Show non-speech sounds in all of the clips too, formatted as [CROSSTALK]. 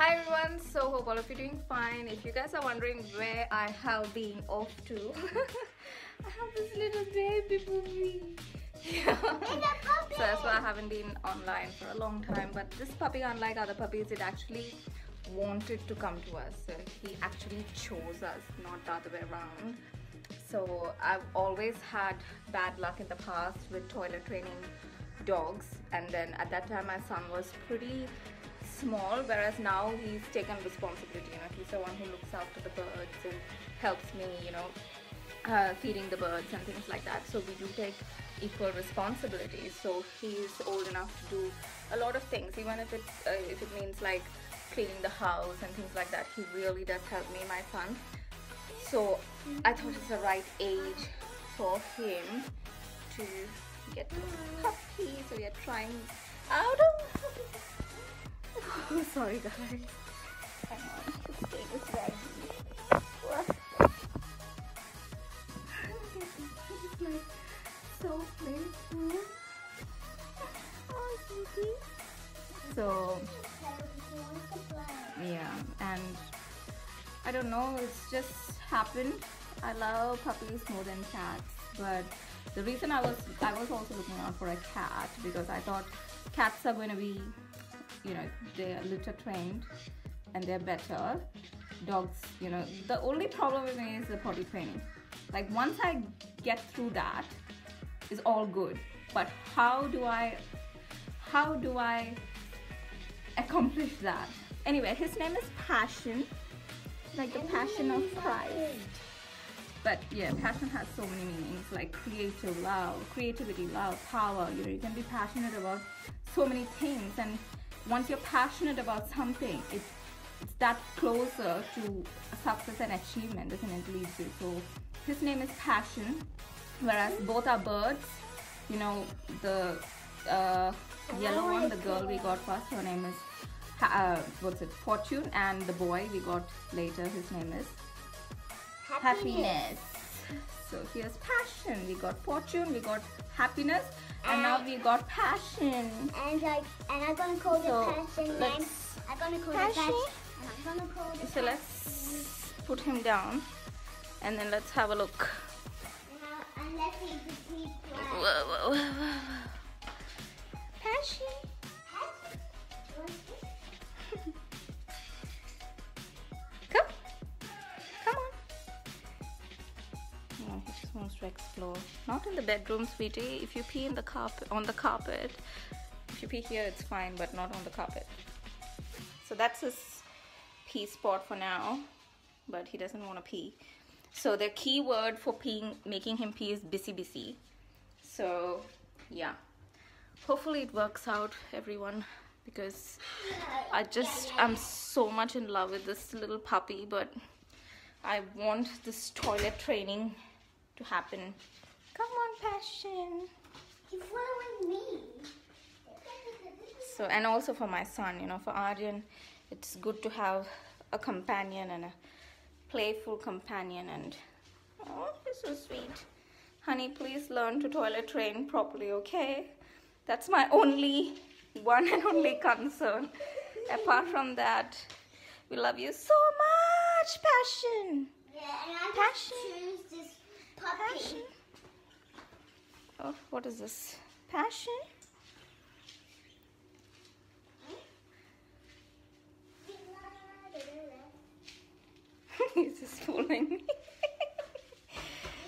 Hi everyone, so hope all of you doing fine. If you guys are wondering where I have been off to, [LAUGHS] I have this little baby puppy. Yeah. so that's why I haven't been online for a long time. But this puppy, unlike other puppies, it actually wanted to come to us. So he actually chose us, not the other way around. So I've always had bad luck in the past with toilet training dogs and then at that time my son was pretty small whereas now he's taken responsibility you know he's the one who looks after the birds and helps me you know uh, feeding the birds and things like that. So we do take equal responsibilities so he's old enough to do a lot of things. Even if it uh, if it means like cleaning the house and things like that he really does help me my son. So I thought it's the right age for him to get a puppy so we are trying out of oh, sorry guys. Hang on this thing is very like so playful oh so yeah and I don't know it's just happened. I love puppies more than cats but the reason I was I was also looking out for a cat because I thought cats are going to be you know they're litter trained and they're better. Dogs you know the only problem with me is the potty training. Like once I get through that is all good. But how do I how do I accomplish that? Anyway his name is Passion. Like the passion of Christ. But yeah passion has so many meanings like creative love creativity love power. You know you can be passionate about so many things and once you're passionate about something it's it's that closer to success and achievement doesn't it lead you so his name is passion whereas both are birds you know the uh, yellow one the girl we got first her name is uh, what's it fortune and the boy we got later his name is happiness. So here's passion. We got fortune, we got happiness, and, and now we got passion. And like, and I'm gonna call so the passion name. I'm gonna call passion. it passion. I'm gonna call it. So let's put him down, and then let's have a look. Now, and let's see the whoa, whoa, whoa, whoa. Passion. To explore. Not in the bedroom, sweetie. If you pee in the carpet, on the carpet, if you pee here, it's fine, but not on the carpet. So that's his pee spot for now, but he doesn't want to pee. So the key word for peeing, making him pee is busy busy. So yeah, hopefully it works out, everyone, because I just I'm so much in love with this little puppy, but I want this toilet training to happen. Come on, Passion. He's following me. So, and also for my son, you know, for Aryan, it's good to have a companion and a playful companion and oh, he's so sweet. Honey, please learn to toilet train properly, okay? That's my only one and only concern. Apart from that, we love you so much, Passion. Yeah, Passion. Passion. Oh, what is this? Passion? [LAUGHS] He's just fooling me.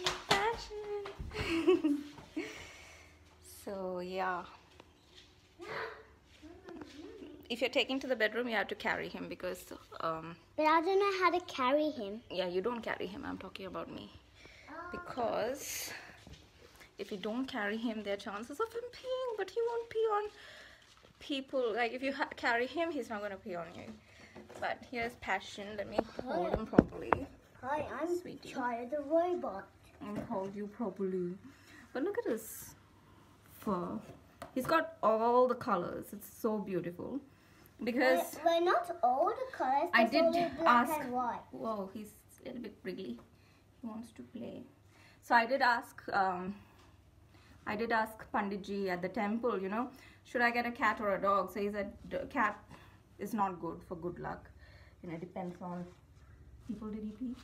[LAUGHS] Passion. [LAUGHS] so, yeah. If you're taking to the bedroom, you have to carry him because... Um, but I don't know how to carry him. Yeah, you don't carry him. I'm talking about me because if you don't carry him there are chances of him peeing but he won't pee on people. Like if you carry him he's not going to pee on you. But here's passion. Let me hold him properly. Hi i'm sweetie. Charlie the robot. And hold you properly. But look at his fur. He's got all the colors. It's so beautiful. Because we're, we're not all the colors i did ask whoa he's a little bit wriggly. He wants to play so I did ask, um, I did ask Panditji at the temple, you know, should I get a cat or a dog? So he said cat is not good for good luck. You know it depends on people did he pee.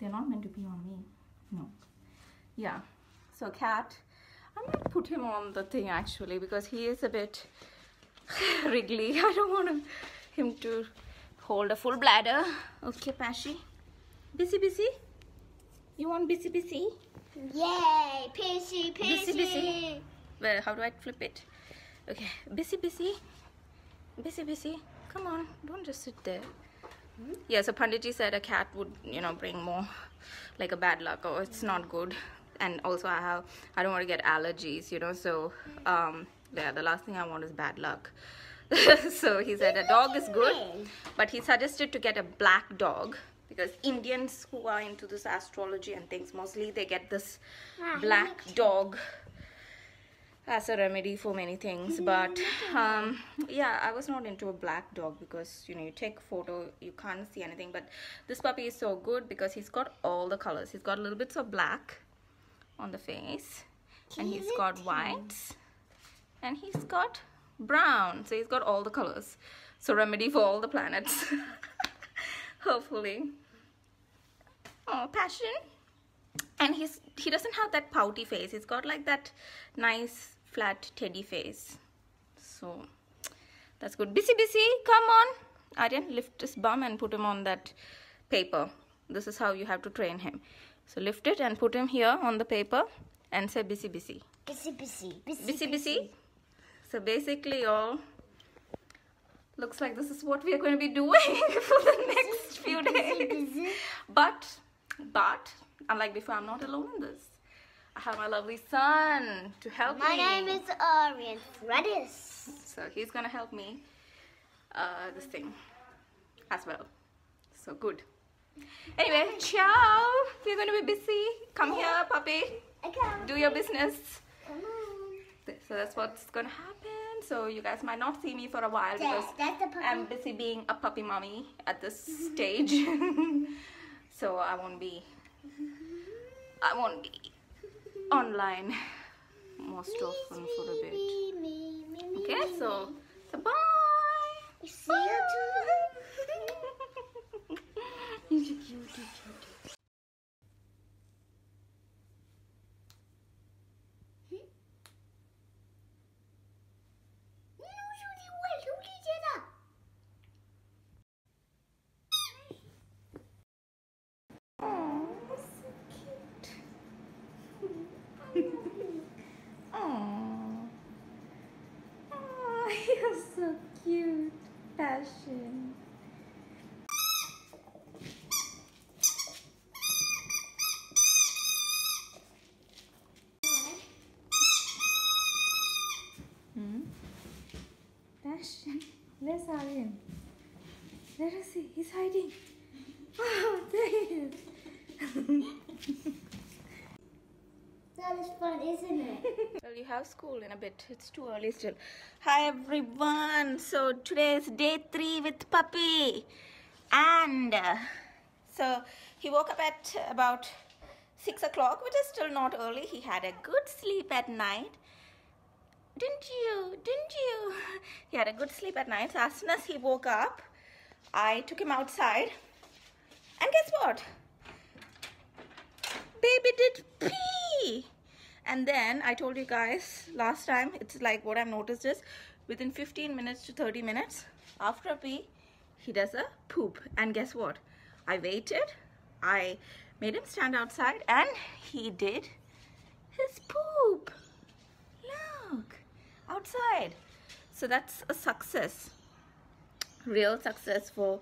They're not meant to pee on me. No. Yeah. So cat I might put him on the thing actually because he is a bit [SIGHS] wriggly. [LAUGHS] I don't want him to hold a full bladder. Okay Pashi busy busy you want busy busy Yay, pissy, pissy. Busy, busy. Well, how do I flip it? Okay, busy, busy. Busy, busy. Come on, don't just sit there. Hmm? Yeah, so Panditji said a cat would, you know, bring more like a bad luck or it's not good. And also I have, I don't want to get allergies, you know, so um, yeah, the last thing I want is bad luck. [LAUGHS] so he said a dog is good, but he suggested to get a black dog because Indians who are into this astrology and things mostly they get this ah, black dog as a remedy for many things. But um, yeah I was not into a black dog because you know you take a photo you can't see anything. But this puppy is so good because he's got all the colors. He's got a little bits of black on the face and he's got whites and he's got brown. So he's got all the colors. So remedy for all the planets [LAUGHS] hopefully. Oh passion. And he's he doesn't have that pouty face. He's got like that nice flat teddy face. So that's good. Busy busy. Come on. Aryan lift his bum and put him on that paper. This is how you have to train him. So lift it and put him here on the paper and say busy busy. Busy busy busy busy, busy. so basically all looks like this is what we are going to be doing [LAUGHS] for the next few days. but but unlike before i'm not alone in this. I have my lovely son to help my me. my name is Aryan Fredis so he's gonna help me uh, this thing as well. So good. Anyway ciao. We're gonna be busy. Come here puppy. I can do your business. So that's what's gonna happen so you guys might not see me for a while because I'm busy being a puppy mommy at this [LAUGHS] stage. [LAUGHS] So I won't be I won't be online most often for a bit. okay so so bye. See you [LAUGHS] Let us see. He's hiding. [LAUGHS] Oh, there he is. that is fun, isn't it? [LAUGHS] well, you have school in a bit. It's too early still. Hi, everyone. So, today is day three with Puppy. And uh, so, he woke up at about 6 o'clock, which is still not early. He had a good sleep at night didn't you? Didn't you? [LAUGHS] He had a good sleep at night. So as soon as he woke up, I took him outside. And guess what? Baby did pee. And then I told you guys last time, it's like what I've noticed is within 15 minutes to 30 minutes after a pee, he does a poop. And guess what? I waited. I made him stand outside and he did his poop. Outside. So that's a success, real success for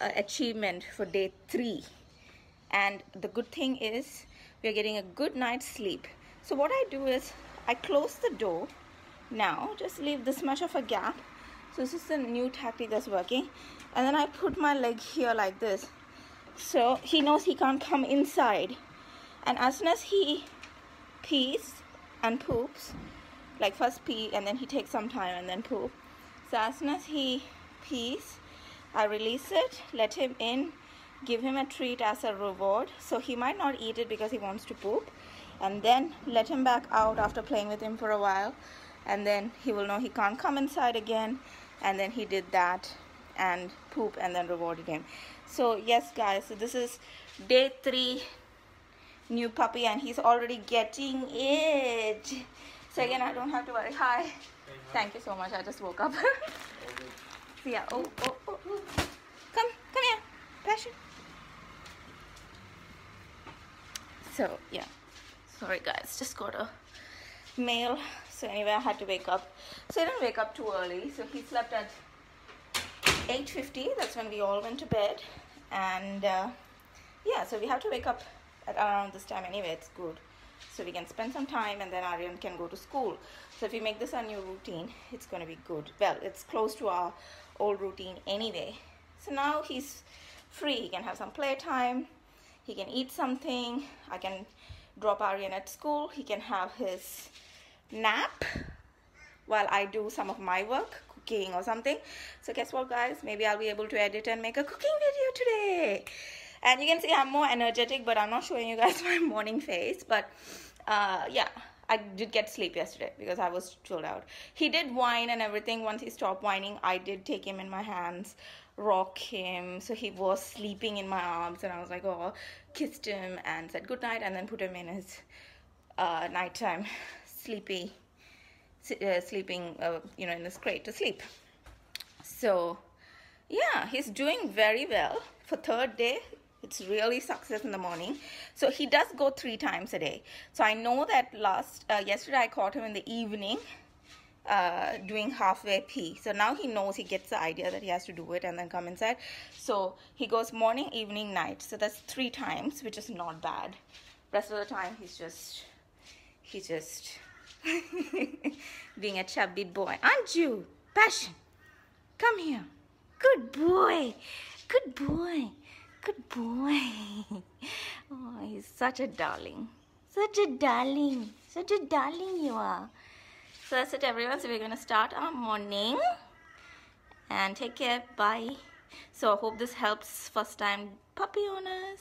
uh, achievement for day three. And the good thing is we're getting a good night's sleep. So what I do is I close the door now, just leave this much of a gap. So this is the new tactic that's working. And then I put my leg here like this. So he knows he can't come inside. And as soon as he pees and poops, like first pee and then he takes some time and then poop so as soon as he pees I release it let him in give him a treat as a reward. So he might not eat it because he wants to poop and then let him back out after playing with him for a while and then he will know he can't come inside again and then he did that and poop and then rewarded him. So yes guys so this is day three new puppy and he's already getting it so again i don't have to worry. Hi. Thank you so much. I just woke up. [LAUGHS] Yeah oh, oh oh oh. Come come here. Passion so yeah. Sorry guys. Just got a mail. So anyway i had to wake up. So i didn't wake up too early. So he slept at 8.50 that's when we all went to bed. And uh, yeah. So we have to wake up at around this time. Anyway it's good so we can spend some time and then Aryan can go to school. So if we make this a new routine it's going to be good. Well it's close to our old routine anyway. So now he's free. He can have some playtime he can eat something. I can drop Aryan at school. He can have his nap while I do some of my work cooking or something. So guess what guys? Maybe I'll be able to edit and make a cooking video today and you can see I'm more energetic but I'm not showing you guys [LAUGHS] my morning face but uh, yeah I did get sleep yesterday because I was chilled out. He did whine and everything. Once he stopped whining, I did take him in my hands, rock him. So he was sleeping in my arms, and I was like, oh, kissed him and said good night, and then put him in his uh, nighttime [LAUGHS] sleepy uh, sleeping, uh, you know, in his crate to sleep. So, yeah, he's doing very well for third day. It's really success in the morning. So he does go three times a day. So I know that last uh, yesterday I caught him in the evening uh, doing halfway pee. So now he knows he gets the idea that he has to do it and then come inside. So he goes morning, evening, night. So that's three times, which is not bad. Rest of the time he's just he's just [LAUGHS] being a chubby boy. Aren't you? Passion. Come here. Good boy. Good boy. Good boy. [LAUGHS] Oh, he's such a darling. Such a darling. Such a darling you are. So that's it everyone. So we're going to start our morning. And take care. Bye. So I hope this helps first time puppy owners.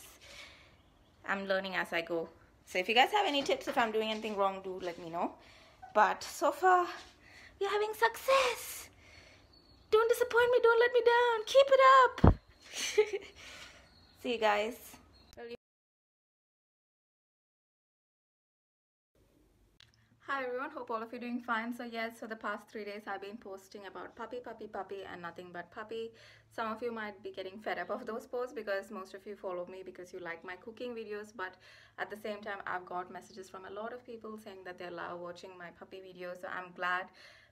I'm learning as I go. So if you guys have any tips, if I'm doing anything wrong, do let me know. But so far, we're having success. Don't disappoint me. Don't let me down. Keep it up. [LAUGHS] See you guys. Hi everyone, hope all of you are doing fine. So yes, for the past three days I've been posting about puppy, puppy, puppy and nothing but puppy. Some of you might be getting fed up of those posts because most of you follow me because you like my cooking videos but at the same time I've got messages from a lot of people saying that they love watching my puppy videos. So I'm glad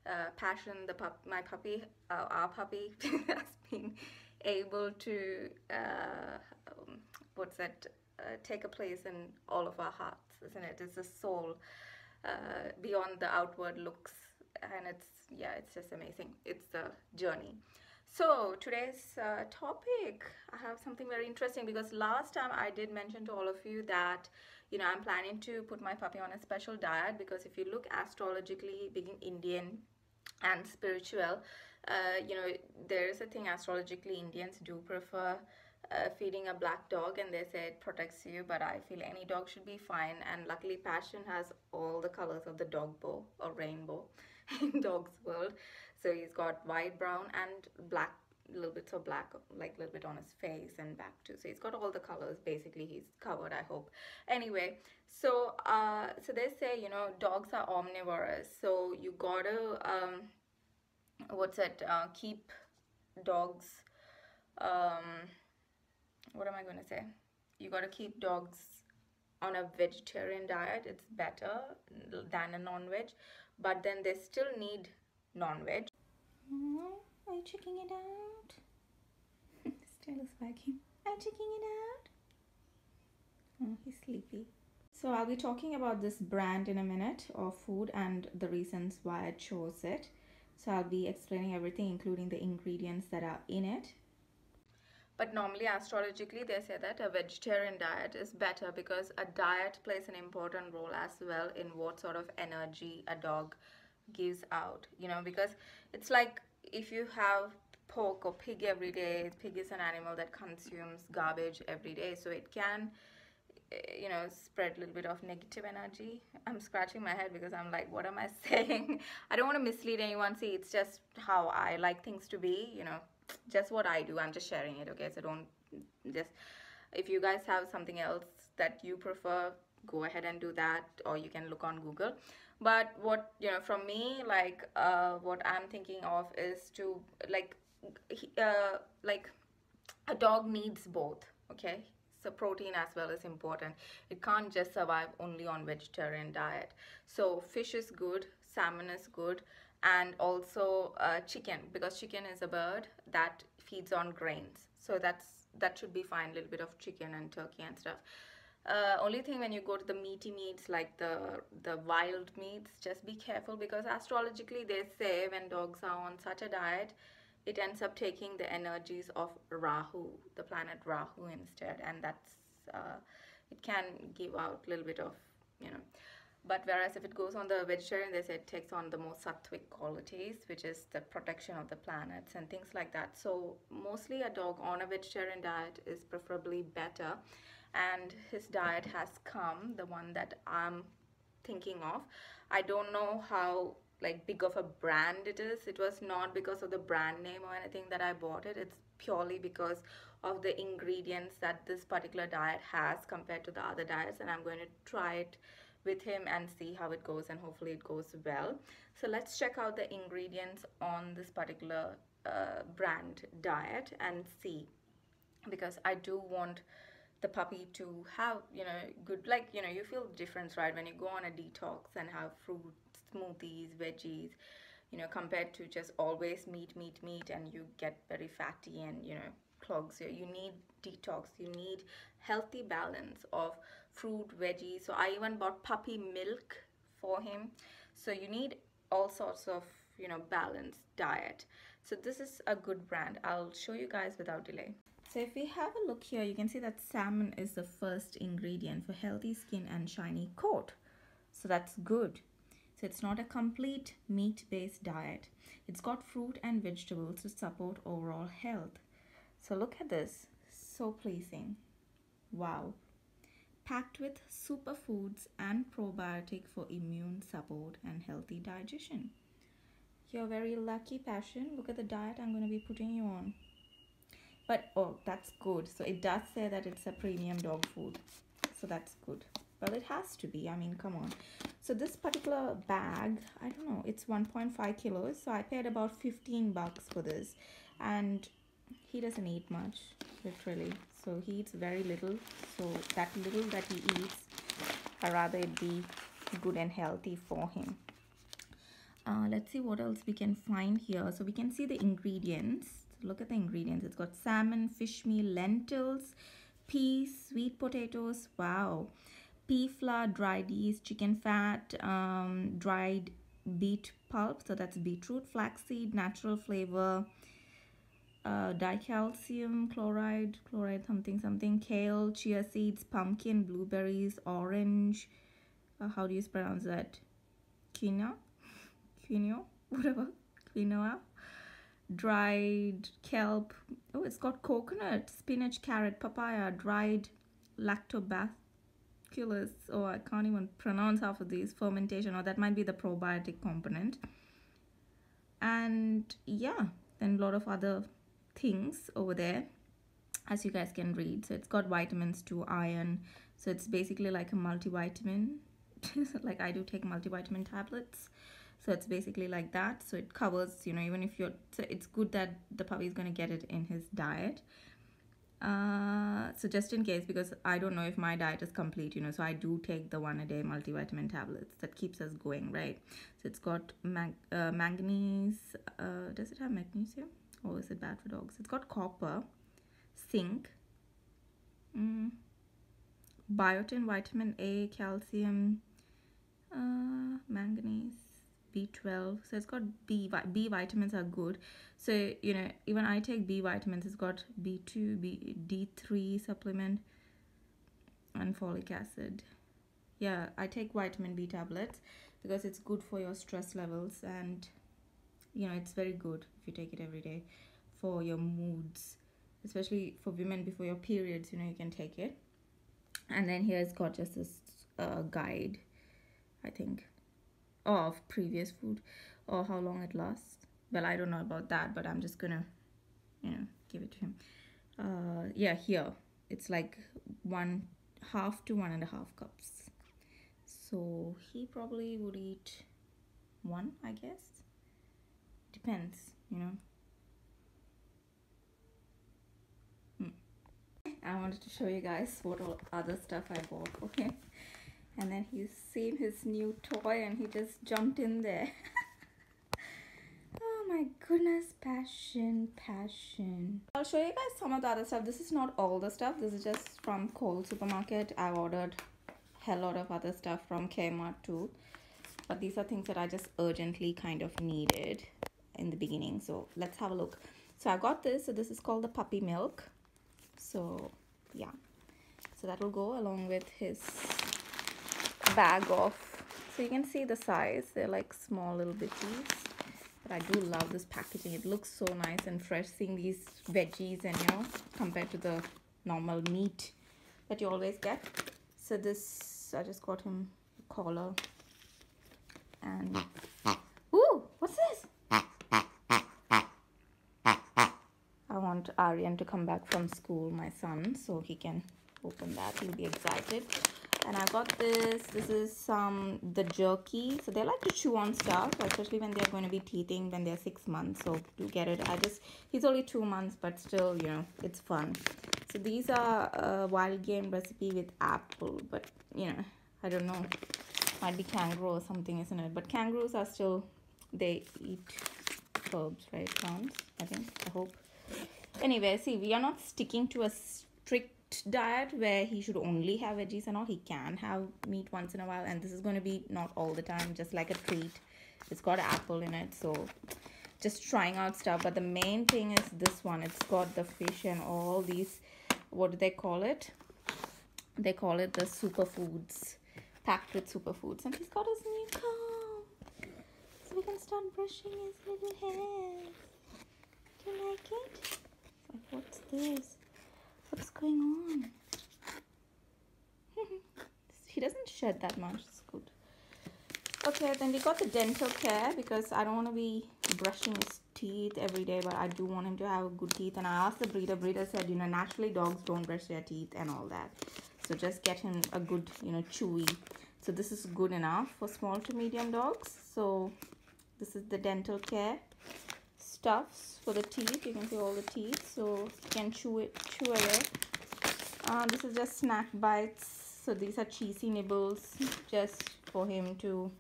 uh, Passion, the pup, my puppy, uh, our puppy [LAUGHS] has been able to, uh, what's that, uh, take a place in all of our hearts, isn't it? It's the soul uh, beyond the outward looks and it's yeah it's just amazing it's the journey so today's uh, topic i have something very interesting because last time i did mention to all of you that you know i'm planning to put my puppy on a special diet because if you look astrologically being indian and spiritual uh, you know there's a thing astrologically indians do prefer uh, feeding a black dog and they say it protects you but I feel any dog should be fine. And luckily Passion has all the colors of the dog bow or rainbow [LAUGHS] in dog's world. So he's got white brown and black little bits of black like a little bit on his face and back too. So he's got all the colors. Basically he's covered I hope. Anyway so uh so they say you know dogs are omnivorous. So you gotta um what's it uh, keep dogs um what am I going to say? You got to keep dogs on a vegetarian diet. It's better than a non-veg. But then they still need non-veg. Mm-hmm. are you checking it out? [LAUGHS] still is wagging. Are you checking it out? Oh, he's sleepy. So I'll be talking about this brand in a minute of food and the reasons why I chose it. So I'll be explaining everything including the ingredients that are in it but normally astrologically they say that a vegetarian diet is better because a diet plays an important role as well in what sort of energy a dog gives out you know because it's like if you have pork or pig every day pig is an animal that consumes garbage every day. So it can eh, you know spread a little bit of negative energy. I'm scratching my head because i'm like what am i [LAUGHS] saying? I don't want to mislead anyone. See it's just how i like things to be you know just what i do i'm just sharing it okay? So don't just if you guys have something else that you prefer go ahead and do that or you can look on google. But what you know from me like uh what i'm thinking of is to like uh like a dog needs both okay? So protein as well is important. It can't just survive only on vegetarian diet. So fish is good salmon is good and also uh, chicken because chicken is a bird that feeds on grains so that's that should be fine a little bit of chicken and turkey and stuff uh, only thing when you go to the meaty meats like the the wild meats just be careful because astrologically they say when dogs are on such a diet it ends up taking the energies of Rahu, the planet Rahu instead, and that's uh, it can give out a little bit of you know. But whereas if it goes on the vegetarian, they say it takes on the more sattvic qualities, which is the protection of the planets and things like that. So mostly a dog on a vegetarian diet is preferably better. And his diet has come, the one that I'm thinking of. I don't know how like big of a brand it is it was not because of the brand name or anything that i bought it it's purely because of the ingredients that this particular diet has compared to the other diets and i'm going to try it with him and see how it goes and hopefully it goes well so let's check out the ingredients on this particular uh, brand diet and see because i do want the puppy to have you know good like you know you feel the difference right when you go on a detox and have fruit smoothies, veggies, you know, compared to just always meat, meat, meat, and you get very fatty and, you know, clogs. You need detox. You need healthy balance of fruit, veggies. So I even bought puppy milk for him. So you need all sorts of, you know, balanced diet. So this is a good brand. I'll show you guys without delay. So if we have a look here, you can see that salmon is the first ingredient for healthy skin and shiny coat. So that's good. So it's not a complete meat-based diet. It's got fruit and vegetables to support overall health. So look at this. So pleasing. Wow. Packed with superfoods and probiotic for immune support and healthy digestion. You're very lucky, Passion. Look at the diet I'm going to be putting you on. But, oh, that's good. So it does say that it's a premium dog food. So that's good well it has to be i mean come on so this particular bag i don't know it's 1.5 kilos so i paid about 15 bucks for this and he doesn't eat much literally so he eats very little. So that little that he eats i rather it be good and healthy for him. Uh, let's see what else we can find here. So we can see the ingredients. Look at the ingredients. It's got salmon fish meal lentils peas sweet potatoes. Wow. Pea flour, dried yeast, chicken fat, um, dried beet pulp, so that's beetroot, flaxseed, natural flavor, uh, dicalcium chloride, chloride something something, kale, chia seeds, pumpkin, blueberries, orange, uh, how do you pronounce that? Quinoa? Quinoa? [LAUGHS] Whatever. Quinoa. Dried kelp. Oh, it's got coconut, spinach, carrot, papaya, dried lactobacillus oh, I can't even pronounce half of these fermentation or that might be the probiotic component and yeah then a lot of other things over there as you guys can read. So it's got vitamins to iron. So it's basically like a multivitamin. [LAUGHS] Like I do take multivitamin tablets. So it's basically like that. So it covers you know even if you're so it's good that the puppy is going to get it in his diet. Uh, so just in case because I don't know if my diet is complete you know so I do take the one a day multivitamin tablets that keeps us going right? So it's got uh, manganese uh, does it have magnesium or is it bad for dogs? It's got copper zinc mm, biotin vitamin A calcium uh, manganese B12 so it's got B B vitamins are good. So you know even I take B vitamins. It's got B2 B D3 supplement and folic acid. Yeah I take vitamin B tablets because it's good for your stress levels and you know it's very good if you take it every day for your moods especially for women before your periods you know you can take it. And then here's got just this uh, guide i think of previous food or how long it lasts. Well i don't know about that but i'm just gonna you know give it to him. Uh yeah here. It's like one half to one and a half cups. So he probably would eat one i guess depends you know hmm. I wanted to show you guys what all other stuff I bought [LAUGHS] for him. And then he's seen his new toy and he just jumped in there. [LAUGHS] oh my goodness, passion, passion. I'll show you guys some of the other stuff. This is not all the stuff. This is just from Coles Supermarket. I ordered hell lot of other stuff from Kmart too. But these are things that I just urgently kind of needed in the beginning. So let's have a look. So I got this. So this is called the puppy milk so yeah so that will go along with his bag of so you can see the size they're like small little bitties but I do love this packaging it looks so nice and fresh seeing these veggies and you know compared to the normal meat that you always get so this I just got him a collar and ooh what's this want Aryan to come back from school, my son, so he can open that. He'll be excited. And I got this. This is some um, the jerky. So they like to chew on stuff, especially when they're going to be teething when they're six months. So do get it. I just he's only two months, but still, you know, it's fun. So these are a wild game recipe with apple, but you know, I don't know. Might be kangaroo or something, isn't it? But kangaroos are still they eat herbs, right? Plants, I think. I hope anyway see we are not sticking to a strict diet where he should only have veggies and all. He can have meat once in a while and this is going to be not all the time just like a treat. It's got apple in it so just trying out stuff. But the main thing is this one. It's got the fish and all these what do they call it? They call it the superfoods packed with superfoods. And he's got his new comb so we can start brushing his little hair do you like it what's this? What's going on? [LAUGHS] he doesn't shed that much. It's good. Okay, then we got the dental care because I don't want to be brushing his teeth every day, but I do want him to have good teeth. And I asked the breeder. Breeder said, you know, naturally dogs don't brush their teeth and all that. So just get him a good, you know, chewy. So this is good enough for small to medium dogs. So this is the dental care stuffs for the teeth. You can see all the teeth so you can chew it chew away. Uh, this is just snack bites. So these are cheesy nibbles just for him to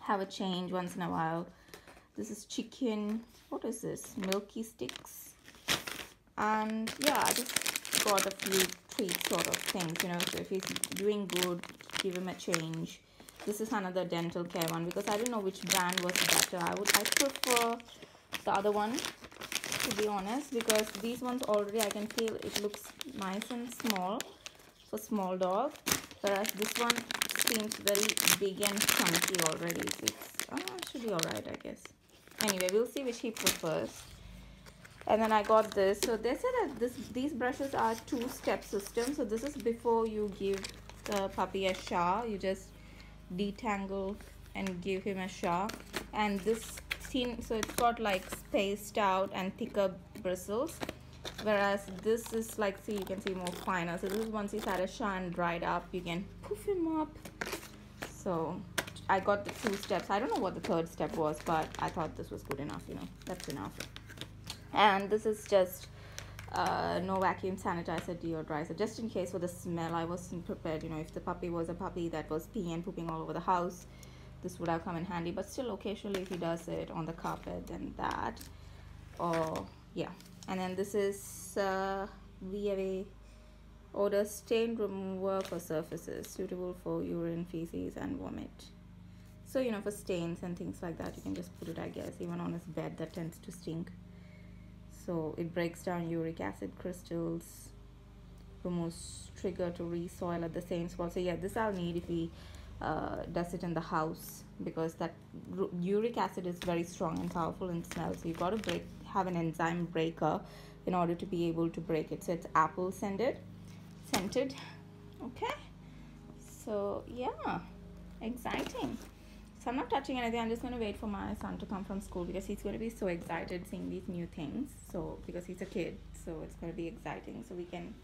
have a change once in a while. This is chicken. What is this? Milky sticks? And yeah i just got a few treat sort of things you know so if he's doing good give him a change. This is another dental care one because i don't know which brand was better. I would i prefer the other one to be honest because these ones already I can feel it looks nice and small for small dog whereas this one seems very big and chunky already. It's oh, it should be alright I guess. Anyway we'll see which he prefers. And then I got this. So they said that this these brushes are two-step system. So this is before you give the puppy a shower. You just detangle and give him a shower. And this thin so it's got like spaced out and thicker bristles. Whereas this is like see you can see more finer. So this is once he's had a and dried up you can poof him up. So I got the two steps. I don't know what the third step was but I thought this was good enough you know. That's enough. And this is just uh, no vacuum sanitizer deodorizer. Just in case for the smell I wasn't prepared you know. If the puppy was a puppy that was peeing and pooping all over the house this would have come in handy but still occasionally if he does it on the carpet then that or yeah. And then this is uh, VAV odor stain remover for surfaces suitable for urine feces and vomit. So you know for stains and things like that you can just put it I guess even on his bed that tends to stink. So it breaks down uric acid crystals removes trigger to resoil at the same spot so yeah this I'll need if we uh, does it in the house because that uric acid is very strong and powerful in smell so you've got to break have an enzyme breaker in order to be able to break it. So it's apple scented scented okay? So yeah exciting. So I'm not touching anything. I'm just going to wait for my son to come from school because he's going to be so excited seeing these new things. So because he's a kid so it's going to be exciting. So we can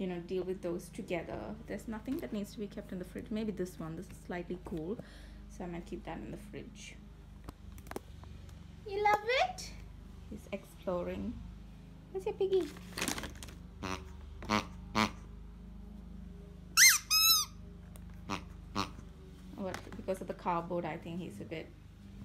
you know deal with those together. There's nothing that needs to be kept in the fridge. Maybe this one. This is slightly cool. So I'm gonna keep that in the fridge. You love it? He's exploring. Where's your piggy? Oh, but because of the cardboard I think he's a bit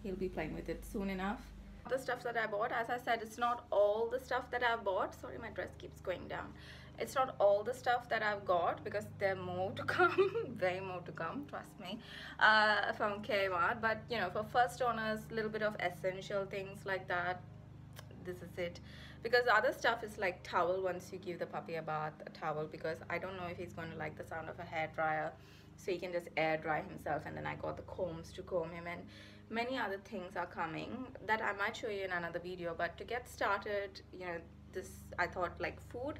he'll be playing with it soon enough. The stuff that I bought as I said it's not all the stuff that I bought. Sorry my dress keeps going down it's not all the stuff that I've got because there are more to [LAUGHS] come way more to come trust me uh, from Kmart. But you know for first owners a little bit of essential things like that this is it. Because other stuff is like towel once you give the puppy a bath a towel because I don't know if he's going to like the sound of a hair dryer. So he can just air dry himself and then I got the combs to comb him and many other things are coming that I might show you in another video. But to get started you know this I thought like food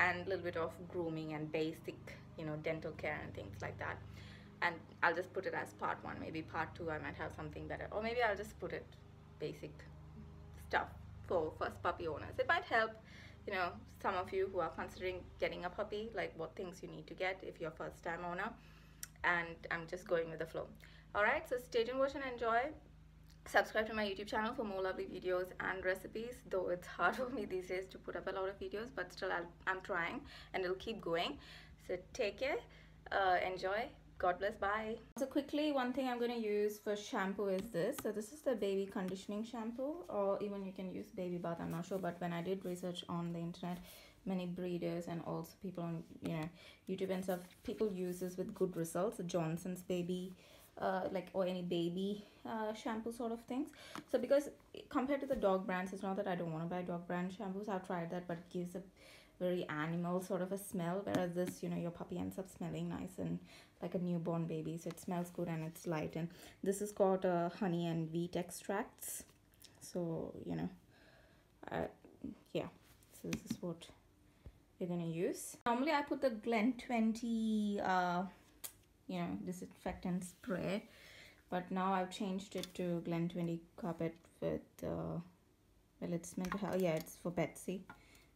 and a little bit of grooming and basic you know dental care and things like that. And I'll just put it as part one. Maybe part two I might have something better. Or maybe I'll just put it basic stuff for first puppy owners. It might help you know some of you who are considering getting a puppy like what things you need to get if you're a first time owner. And I'm just going with the flow. Alright so stay tuned watch and enjoy subscribe to my youtube channel for more lovely videos and recipes though it's hard [LAUGHS] for me these days to put up a lot of videos but still i am trying and it'll keep going. So take care uh, enjoy. God bless bye. So quickly one thing i'm going to use for shampoo is this. So this is the baby conditioning shampoo or even you can use baby bath i'm not sure but when i did research on the internet many breeders and also people on you know youtube and stuff people use this with good results. Johnson's baby uh, like or any baby uh, shampoo sort of things. So because compared to the dog brands it's not that I don't want to buy dog brand shampoos. I've tried that but it gives a very animal sort of a smell whereas this you know your puppy ends up smelling nice and like a newborn baby. So it smells good and it's light. And this is called uh, honey and wheat extracts. So you know uh, yeah. So this is what we're gonna use. Normally I put the Glen 20 uh, you know disinfectant spray. But now I've changed it to Glen 20 carpet with uh, well it's meant to have yeah it's for Betsy.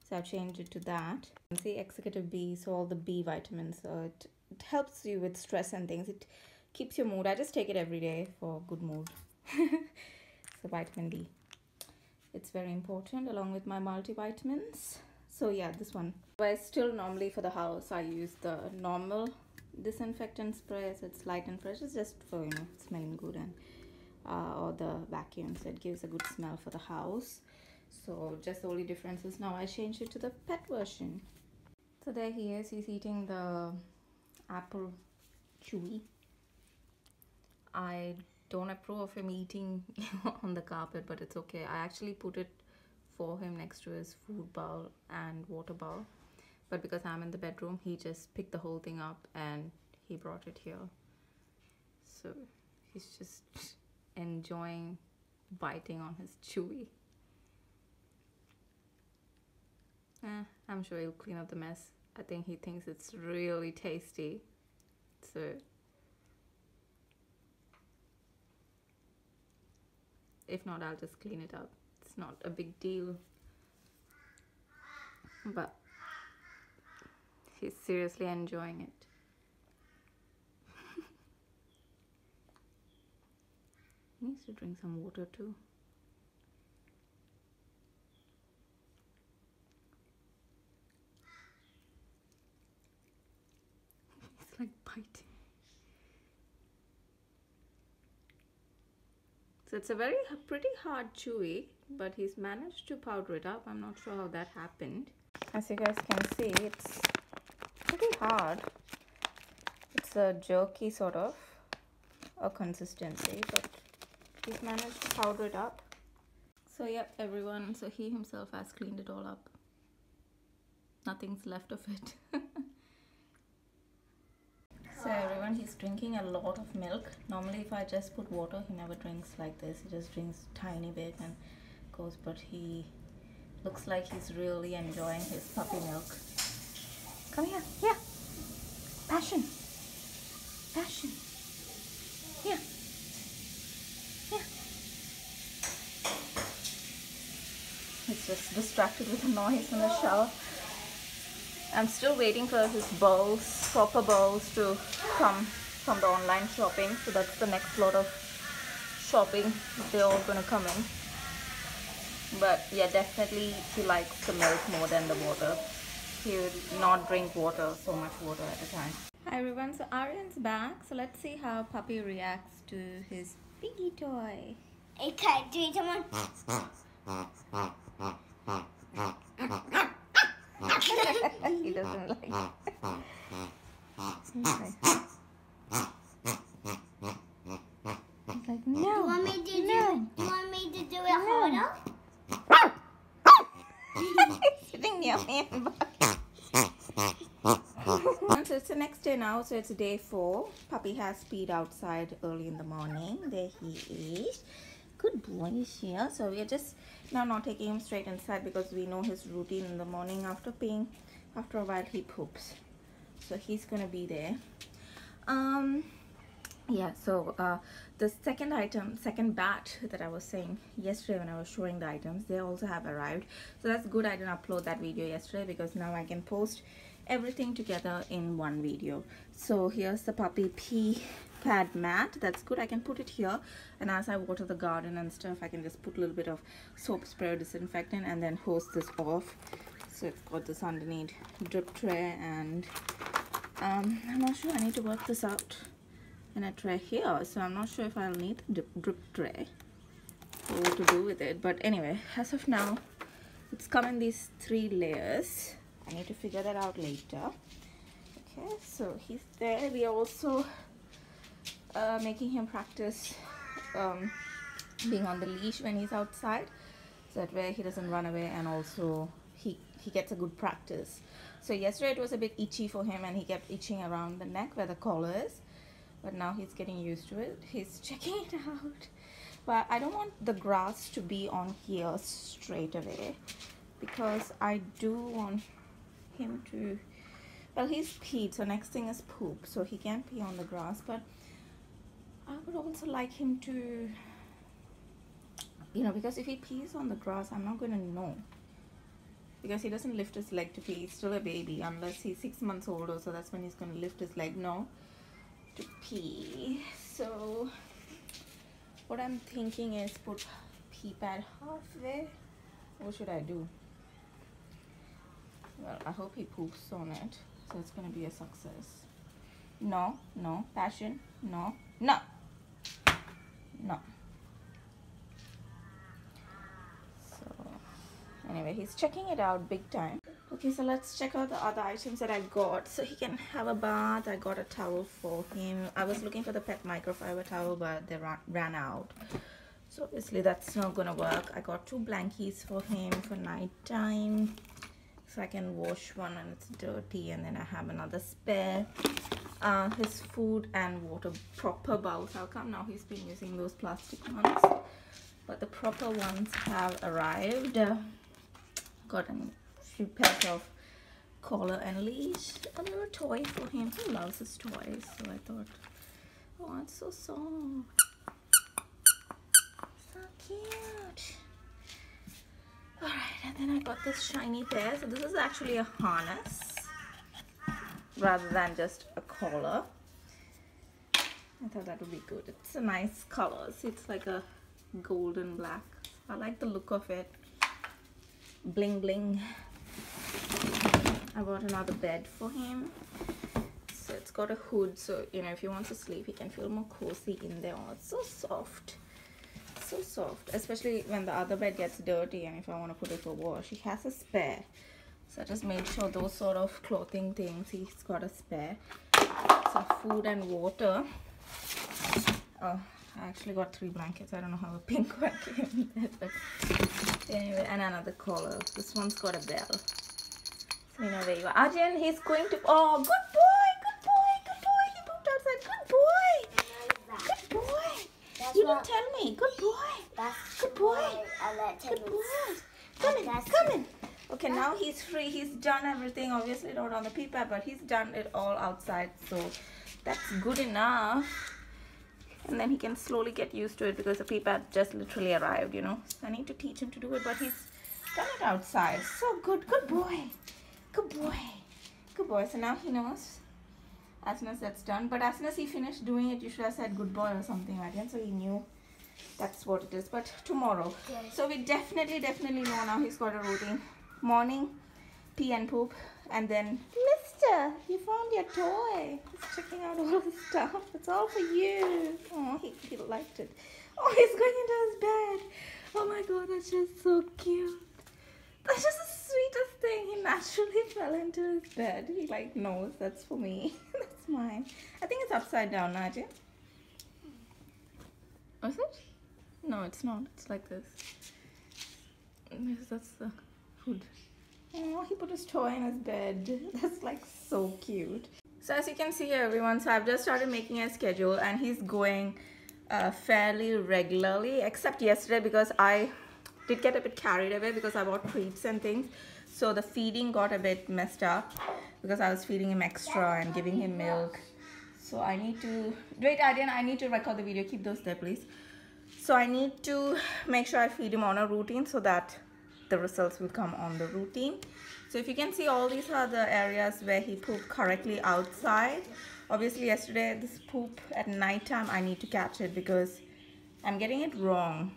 So I've changed it to that. See executive B so all the B vitamins so it, it helps you with stress and things. It keeps your mood. I just take it every day for good mood. [LAUGHS] So vitamin B it's very important along with my multivitamins. So yeah this one. But still normally for the house I use the normal disinfectant spray so it's light and fresh it's just for you know smelling good and uh, or the vacuum so it gives a good smell for the house. So just the only difference is now I changed it to the pet version. So there he is he's eating the apple chewy. I don't approve of him eating [LAUGHS] on the carpet but it's okay. I actually put it for him next to his food bowl and water bowl but because I'm in the bedroom he just picked the whole thing up and he brought it here. So he's just enjoying biting on his chewy. Eh, I'm sure he'll clean up the mess. I think he thinks it's really tasty. So if not I'll just clean it up. It's not a big deal. But he's seriously enjoying it. [LAUGHS] he needs to drink some water too. [LAUGHS] He's like biting. So it's a very pretty hard chewy, but he's managed to powder it up. I'm not sure how that happened. As you guys can see, it's pretty hard. It's a jerky sort of a consistency, but he's managed to powder it up. So yep, everyone, so he himself has cleaned it all up. Nothing's left of it. [LAUGHS] so everyone, he's drinking a lot of milk. Normally if I just put water, he never drinks like this. He just drinks tiny bit and goes, but he looks like he's really enjoying his puppy milk. Come here. Yeah. Passion. Passion. Yeah. Yeah. He's just distracted with the noise in the shower. I'm still waiting for his bowls, proper bowls to come from the online shopping. So that's the next lot of shopping. They're all gonna come in. But yeah, definitely he likes the milk more than the water. He would not drink water, so much water at a time. Hi everyone, so Aryan's back. So let's see how Puppy reacts to his piggy toy. Okay, do you want [LAUGHS] he doesn't like it. He's like, no. Do you want me to do? no. Do you want me to do it harder? [LAUGHS] [LAUGHS] sitting near me. [LAUGHS] so it's the next day now. So it's day four. Puppy has peed outside early in the morning. There he is. Good boy here. So we are just now not taking him straight inside because we know his routine in the morning after peeing. After a while he poops. So he's gonna be there. Um yeah so uh, the second item second batch that i was saying yesterday when i was showing the items they also have arrived. So that's good i didn't upload that video yesterday because now i can post everything together in one video. So here's the puppy pee pad mat. That's good. I can put it here. And as i water the garden and stuff i can just put a little bit of soap spray disinfectant and then hose this off. So it's got this underneath drip tray and um, i'm not sure. I need to work this out in a tray here so I'm not sure if I'll need the drip, drip tray or what to do with it. But anyway as of now it's come in these three layers. I need to figure that out later. Okay so he's there. We are also uh, making him practice um, being on the leash when he's outside. So that way he doesn't run away and also he he gets a good practice. So yesterday it was a bit itchy for him and he kept itching around the neck where the collar is but now he's getting used to it. He's [LAUGHS] checking it out. But I don't want the grass to be on here straight away because I do want him to well he's peed so next thing is poop so he can pee on the grass. But I would also like him to you know because if he pees on the grass I'm not gonna know. Because he doesn't lift his leg to pee. He's still a baby unless he's six months older so that's when he's gonna lift his leg no to pee so what I'm thinking is put pee pad halfway what should I do? Well I hope he poops on it so it's gonna be a success. No no passion no no no so anyway he's checking it out big time. Okay so let's check out the other items that i got. So he can have a bath. I got a towel for him. I was looking for the pet microfiber towel but they ran, ran out. So obviously that's not gonna work. I got two blankies for him for night time. So i can wash one when it's dirty and then i have another spare. Uh, his food and water proper bowls how come now he's been using those plastic ones but the proper ones have arrived got a few pairs of collar and leash. A little toy for him. He loves his toys so i thought oh it's so soft. So cute. All right and then i got this shiny pair. So this is actually a harness rather than just a collar. I thought that would be good. It's a nice color. See it's like a golden black. I like the look of it bling bling. I bought another bed for him. So it's got a hood so you know if he wants to sleep he can feel more cozy in there. Oh it's so soft. So soft especially when the other bed gets dirty and if I want to put it for wash he has a spare. So I just made sure those sort of clothing things he's got a spare. Some food and water. Oh I actually got three blankets. I don't know how a [LAUGHS] pink one came there but anyway and another collar this one's got a bell. So you know where you are. Arjun he's going to oh good boy good boy good boy. He pooped outside. Good boy. Good boy. That's you didn't tell me. Good boy. That's Good boy. why I let good boy. Come in come in. Okay, now he's free. He's done everything. Obviously not on the pee pad, but he's done it all outside. So that's good enough. And then he can slowly get used to it because the pee pad just literally arrived, you know. So I need to teach him to do it, but he's done it outside. So good. Good boy. Good boy. Good boy. So now he knows as soon as that's done. But as soon as he finished doing it, you should have said good boy or something like that. So he knew that's what it is. But tomorrow. Yes. So we definitely, definitely know now he's got a routine. Morning, pee and poop. And then, Mister, you found your toy. He's checking out all the stuff. It's all for you. Oh, he, he liked it. Oh, he's going into his bed. Oh my god, that's just so cute. That's just the sweetest thing. He naturally [LAUGHS] fell into his bed. He like knows that's for me. [LAUGHS] that's mine. I think it's upside down, Nadia. Is it? No, it's not. It's like this. Yes, that's the food. Oh, he put his toy in his bed. [LAUGHS] That's like so cute. So as you can see everyone, so I've just started making a schedule and he's going uh, fairly regularly, except yesterday because I did get a bit carried away because I bought treats and things. So the feeding got a bit messed up because I was feeding him extra and giving him milk. So I need to, wait Adrian, I need to record the video. Keep those there, please. So I need to make sure I feed him on a routine so that the results will come on the routine. So if you can see all these are the areas where he pooped correctly outside. Obviously yesterday this poop at night time I need to catch it because I'm getting it wrong.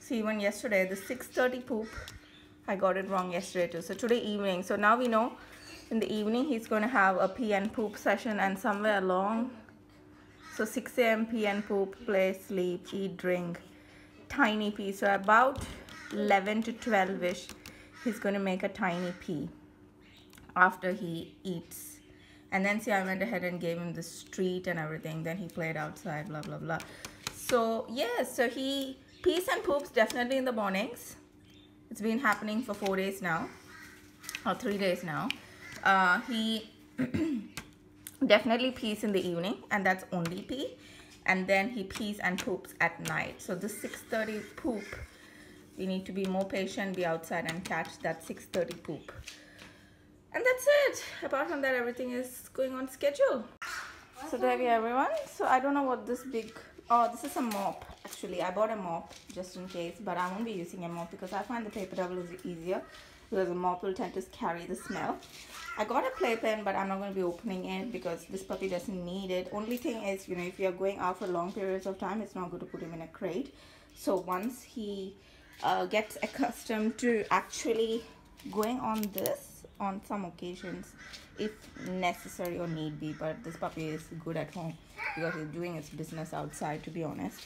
See even yesterday the 6.30 poop I got it wrong yesterday too. So today evening. So now we know in the evening he's going to have a pee and poop session and somewhere along so 6 a.m. pee and poop, play, sleep, eat, drink, tiny pee. So about 11 to 12 ish he's going to make a tiny pee after he eats. And then see I went ahead and gave him the street and everything. Then he played outside blah blah blah. So yes yeah, so he pees and poops definitely in the mornings. It's been happening for four days now or three days now. Uh, he [CLEARS THROAT] definitely pees in the evening and that's only pee. And then he pees and poops at night. So the 6:30 poop we need to be more patient be outside and catch that 6.30 poop. And that's it. Apart from that everything is going on schedule. So there we are everyone. So i don't know what this big oh this is a mop actually. I bought a mop just in case but i won't be using a mop because i find the paper towel is easier because a mop will tend to carry the smell. I got a playpen but i'm not going to be opening it because this puppy doesn't need it. Only thing is you know if you're going out for long periods of time it's not good to put him in a crate. So once he uh, gets accustomed to actually going on this on some occasions if necessary or need be but this puppy is good at home because he's doing his business outside to be honest.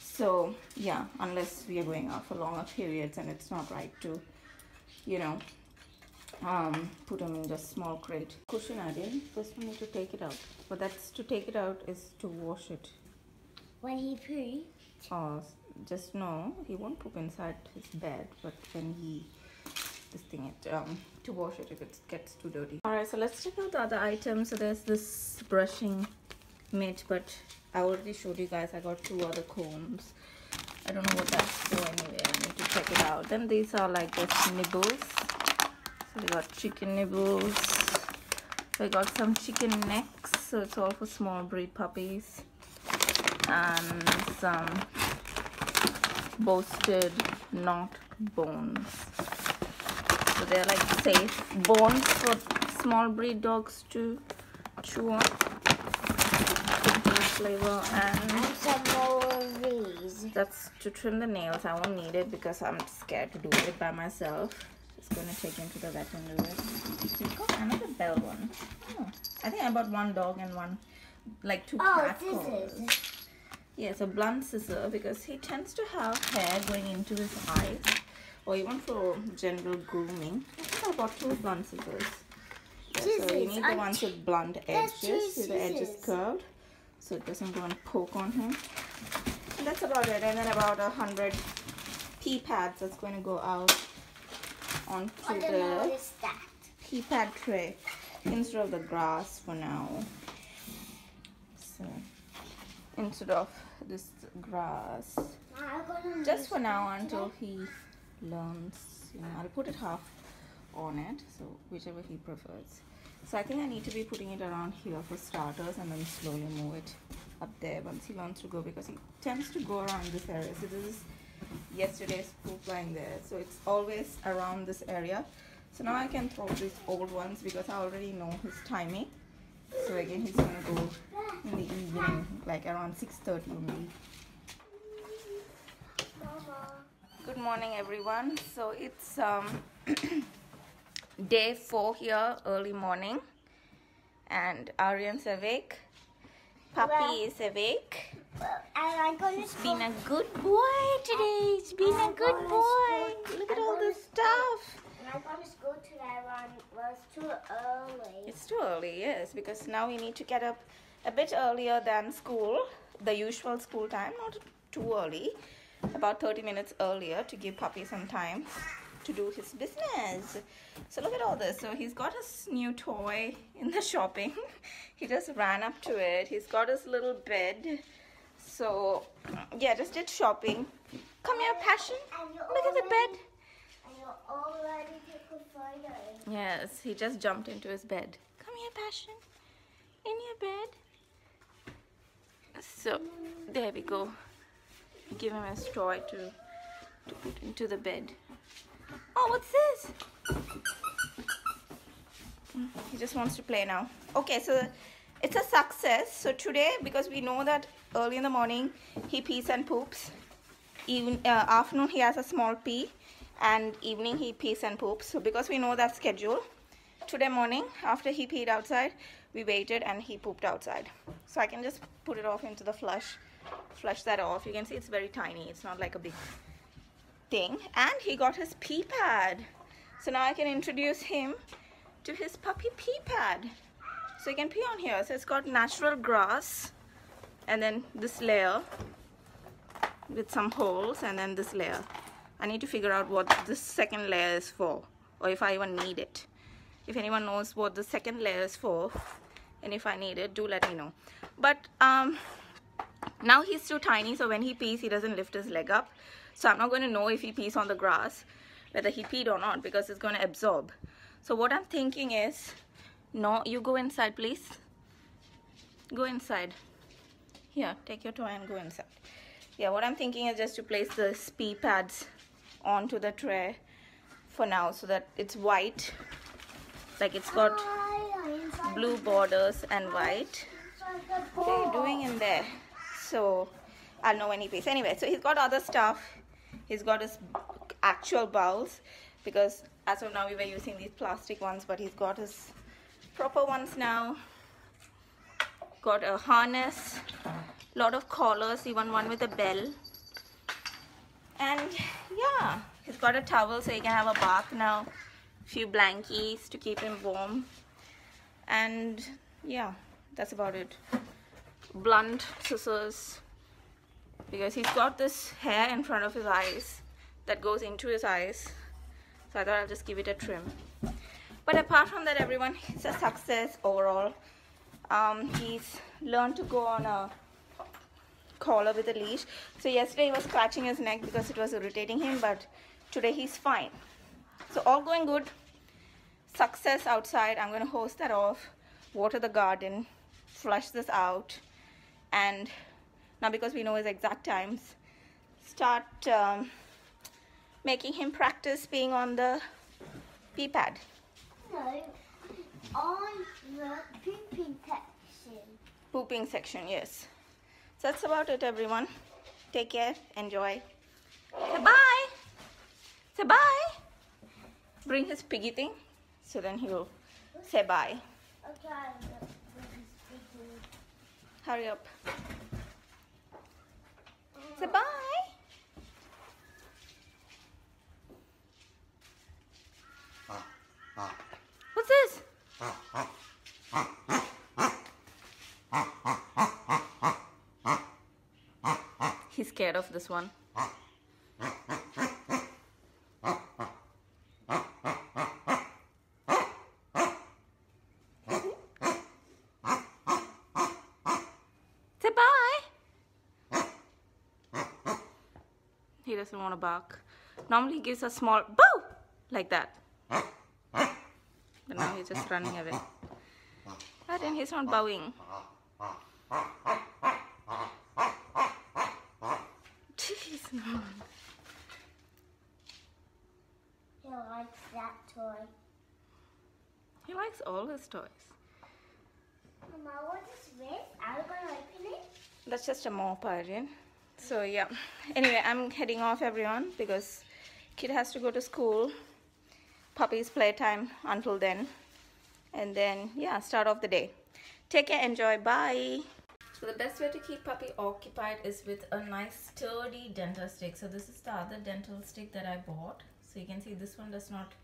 So yeah unless we are going out for longer periods and it's not right to you know um, put him in just small crate. Cushion again first we need to take it out but that's to take it out is to wash it. When he poops oh just know he won't poop inside his bed but when he this thing it um to wash it if it gets too dirty. All right so let's check out the other items. So there's this brushing mitt but i already showed you guys i got two other combs. I don't know what that's for anyway. I need to check it out. Then these are like this nibbles. So we got chicken nibbles. We got some chicken necks so it's all for small breed puppies. And some boasted not bones. So they're like safe bones for small breed dogs to chew on. Flavor and, some more of these. that's to trim the nails. I won't need it because i'm scared to do it by myself. Just gonna take him to the vet and do it. Got another bell one. Oh, i think i bought one dog and one like two oh, cat scissors. Yes, a blunt scissor because he tends to have hair going into his eyes or even for general grooming. I think I bought two blunt scissors. Yeah, so you need the ones with blunt edges. See the edges curved so it doesn't go and poke on him. And that's about it. And then about a hundred pee pads that's going to go out onto the pee pad tray instead of the grass for now. So instead of this grass. Just for now until he learns you know I'll put it half on it so whichever he prefers. So I think I need to be putting it around here for starters and then slowly move it up there once he learns to go because he tends to go around this area. So this is yesterday's poop line there. So it's always around this area. So now I can throw these old ones because I already know his timing so again he's gonna go in the evening like around 6.30 only. Good morning everyone. So it's um [CLEARS THROAT] day four here early morning and Aryan's awake. Puppy well, is awake. Well, I'm going to been a good boy today. It's been I'm a good boy. look at all this stuff I to school today it's too early. It's too early, yes, because now we need to get up a bit earlier than school, the usual school time, not too early, about 30 minutes earlier to give puppy some time to do his business. So look at all this. So he's got his new toy in the shopping. [LAUGHS] he just ran up to it. He's got his little bed. So yeah, just did shopping. Come here, Passion. Look at the bed. Yes, he just jumped into his bed. Come here, Passion. In your bed. So, there we go. Give him a toy to, to put into the bed. Oh, what's this? He just wants to play now. Okay, so it's a success. So today, because we know that early in the morning he pees and poops. Even uh, afternoon he has a small pee and evening he pees and poops. So because we know that schedule today morning after he peed outside we waited and he pooped outside. So I can just put it off into the flush flush that off. You can see it's very tiny it's not like a big thing. And he got his pee pad. So now I can introduce him to his puppy pee pad. So you can pee on here. So it's got natural grass and then this layer with some holes and then this layer I need to figure out what this second layer is for or if I even need it. If anyone knows what the second layer is for and if I need it do let me know. But um, now he's too tiny so when he pees he doesn't lift his leg up. So I'm not going to know if he pees on the grass whether he peed or not because it's going to absorb. So what I'm thinking is no you go inside please. Go inside. Here take your toy and go inside. Yeah what I'm thinking is just to place the pee pads onto the tray for now so that it's white. Like it's got blue borders and white. What are you doing in there? So I'll know when he anyway so he's got other stuff. He's got his actual bowls because as of now we were using these plastic ones but he's got his proper ones now. Got a harness. Lot of collars even one with a bell and yeah he's got a towel so he can have a bath now. A few blankies to keep him warm. And yeah that's about it. Blunt scissors. Because he's got this hair in front of his eyes that goes into his eyes. So I thought I'll just give it a trim. But apart from that everyone it's a success overall. Um, he's learned to go on a collar with a leash. So yesterday he was scratching his neck because it was irritating him, but today he's fine. So all going good. Success outside. I'm going to hose that off, water the garden, flush this out, and now because we know his exact times, start um, making him practice being on the pee pad. No, on the pooping section. Pooping section, yes. So that's about it, everyone. Take care. Enjoy. Say bye. Say bye. Bring his piggy thing. So then he'll say bye. Okay. Hurry up. Say bye. What's this? He's scared of this one. Say bye. He doesn't want to bark. Normally he gives a small boo. like that. But now he's just running away. But then he's not bowing. He likes that toy. He likes all his toys. Mama, what is this? Are you gonna open it? That's just a mop, Aryan. So yeah. Anyway, I'm heading off everyone because kid has to go to school. Puppy's playtime until then. And then yeah, start off the day. Take care, enjoy, bye. So the best way to keep puppy occupied is with a nice sturdy dental stick. So this is the other dental stick that I bought. So you can see this one does not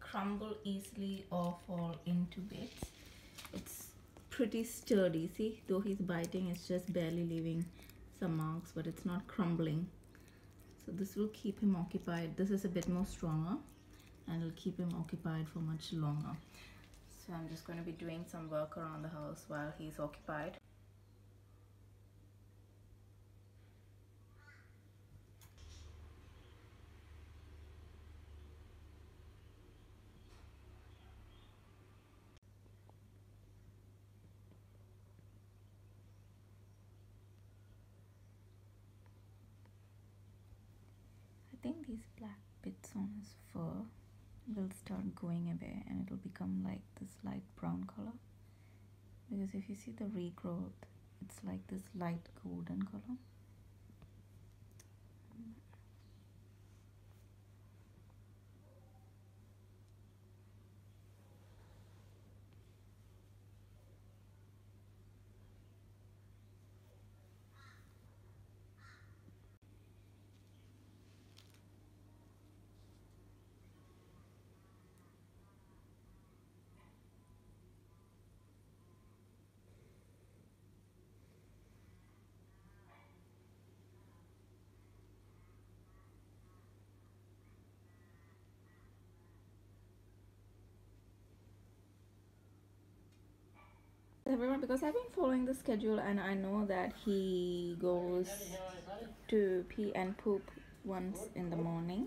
crumble easily or fall into bits. It's pretty sturdy. See, though he's biting, it's just barely leaving some marks, but it's not crumbling. So this will keep him occupied. This is a bit more stronger and it'll keep him occupied for much longer. So I'm just going to be doing some work around the house while he's occupied. I think these black bits will start going away and it will become like this light brown color. Because if you see the regrowth it's like this light golden color everyone because I've been following the schedule and I know that he goes to pee and poop once in the morning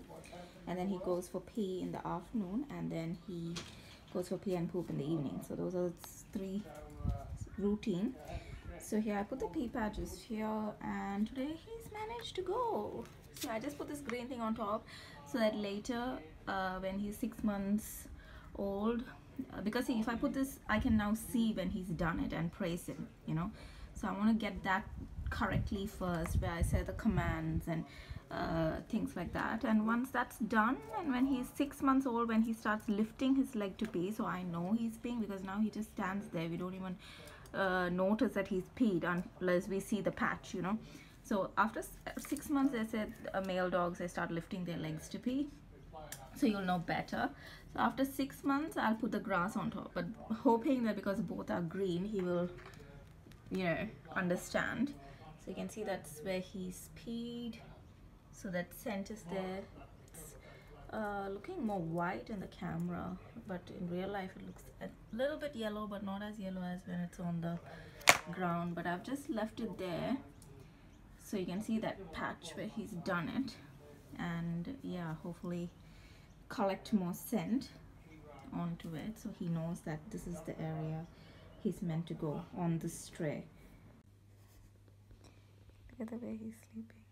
and then he goes for pee in the afternoon and then he goes for pee and poop in the evening. So those are three routine. So here I put the pee pad just here and today he's managed to go. So I just put this green thing on top so that later uh, when he's six months old because see, if I put this I can now see when he's done it and praise him you know? So I want to get that correctly first where I say the commands and uh, things like that. And once that's done and when he's six months old when he starts lifting his leg to pee so I know he's peeing because now he just stands there. We don't even uh, notice that he's peed unless we see the patch you know? So after six months they said uh, male dogs they start lifting their legs to pee so you'll know better so after six months I'll put the grass on top but hoping that because both are green he will you know understand. So you can see that's where he's peed. So that scent is there it's uh, looking more white in the camera but in real life it looks a little bit yellow but not as yellow as when it's on the ground. But I've just left it there. So you can see that patch where he's done it. And yeah hopefully collect more scent onto it so he knows that this is the area he's meant to go on this tray look at the way he's sleeping